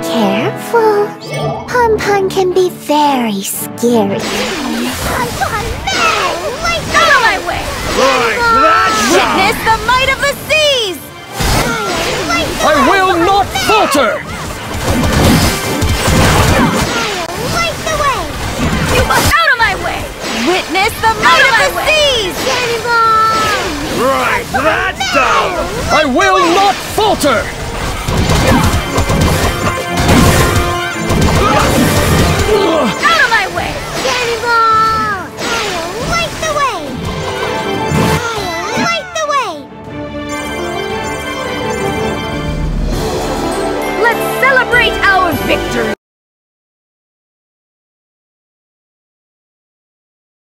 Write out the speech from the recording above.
Careful. Pon Pon can be very scary. Pon Pon, man! Light out of my way! Right, that's Witness the might of the seas! I will not falter! Light the way! You must out of my way! Witness the might of, the seas! Strike oh, that down! I will not falter! Out of my way! I'll light the way! I'll light the way! Let's celebrate our victory!